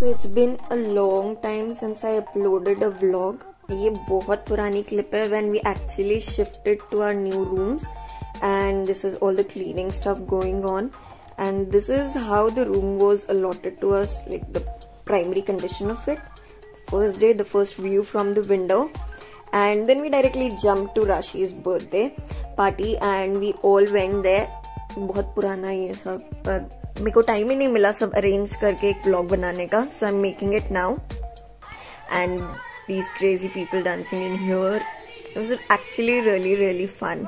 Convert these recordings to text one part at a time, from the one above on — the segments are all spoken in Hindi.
So it's been a long time since I uploaded a vlog ये बहुत पुरानी क्लिप है when we actually shifted to our new rooms and this is all the cleaning stuff going on and this is how the room was allotted to us like the primary condition of it. First day, the first view from the window. And then we directly jumped to Rashi's birthday party and we all went there. बहुत पुराना ये सब, पर मेरे को टाइम ही नहीं मिला सब अरेंज करके एक ब्लॉग बनाने का so I am making it now and these crazy people dancing in here it was actually really really fun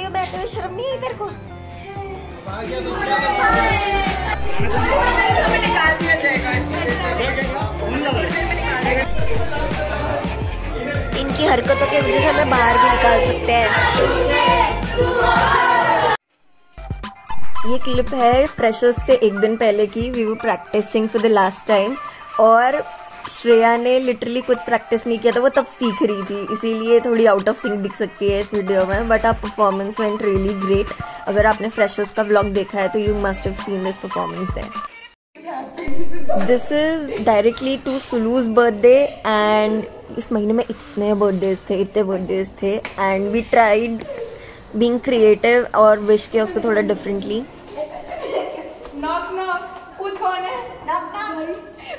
video आते हुए शर्म नहीं आई तेरे को? इनकी हरकतों की वजह से हमें बाहर भी निकाल सकते हैं। ये क्लिप है फ्रेशर्स से एक दिन पहले की। We were practising for the last time और श्रेया ने लिटरली कुछ प्रैक्टिस नहीं किया था वो तब सीख रही थी। इसीलिए थोड़ी आउट ऑफ़ सिंक दिख सकती है इस वीडियो में बट आप परफॉर्मेंस वेंट रियली ग्रेट अगर आपने फ्रेशर्स का ब्लॉग देखा है तो you must have seen this performance there this is directly to सुलूज birthday and इस महीने में इतने बर्थडेज थे इतने बर्थडेज थे। And we tried being creative और विश किया उसको थोड़ा differently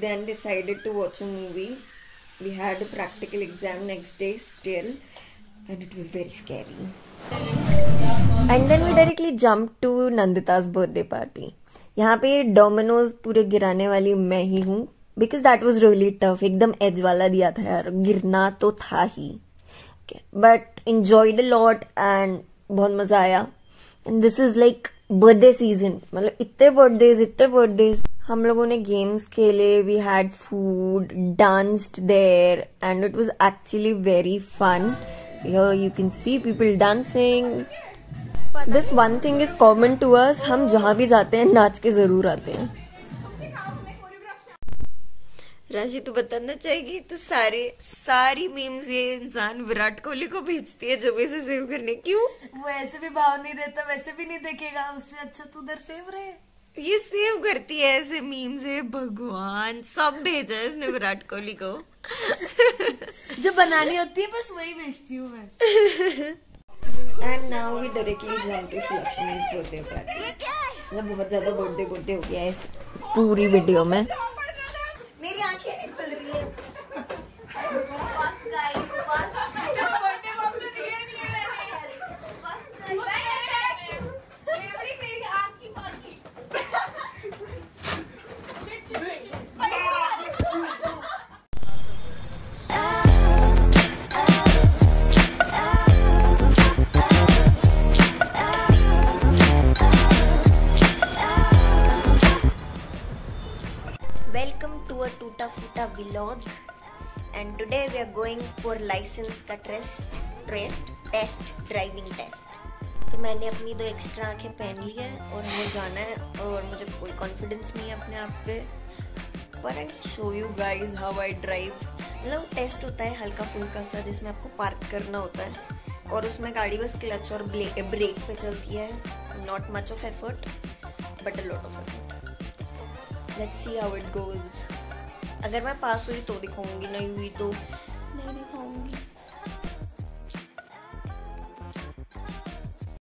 then decided to watch a movie. We had a practical exam next day still, and it was very scary. And then we directly jumped to Nandita's birthday party. यहाँ पे डोमिनोज पूरे गिराने वाली मैं ही हूँ because that was really tough एकदम एज वाला दिया था यार गिरना तो था ही बट इंजॉयड लॉट एंड बहुत मज़ा आया and this is like birthday season मतलब इतने बर्थडेज इतने बर्थडेज हम लोगों ने गेम्स खेले we had food danced there and it was actually very fun you can see people dancing this one thing is common to us हम जहाँ भी जाते हैं नाच के ज़रूर आते हैं। राशि तू बताना चाहेगी? तो सारे सारी मीम्स ये इंसान विराट कोहली को भेजती है जब इसे सेव करने। क्यों? वो ऐसे भी भाव नहीं देता वैसे भी नहीं देखेगा। उससे अच्छा तू उधर सेव रहे। ये सेव करती है ऐसे मीम्स है भगवान सब भेजा है इसने विराट कोहली को। जो बनानी होती है बस वही भेजती हूँ मैं। And now we directly jump to Sulakshani's birthday party मतलब बहुत ज़्यादा बर्थडे बर्थडे हो गया है इस पूरी वीडियो में। मेरी आँखें नहीं खुल रही है। Vlog and today we are going for license का test test test driving test तो मैंने अपनी दो एक्स्ट्रा आँखें पहन ली है और हमें जाना है और मुझे कोई कॉन्फिडेंस नहीं है अपने आप पे। पर I show you guys how I drive मतलब टेस्ट होता है हल्का फुल्का सा जिसमें आपको पार्क करना होता है। और उसमें गाड़ी बस क्लच और ब्रेक पे चलती है। Not much of effort but a lot of effort let's see how it goes अगर मैं पास हुई तो दिखाऊँगी नहीं हुई तो नहीं दिखाऊँगी।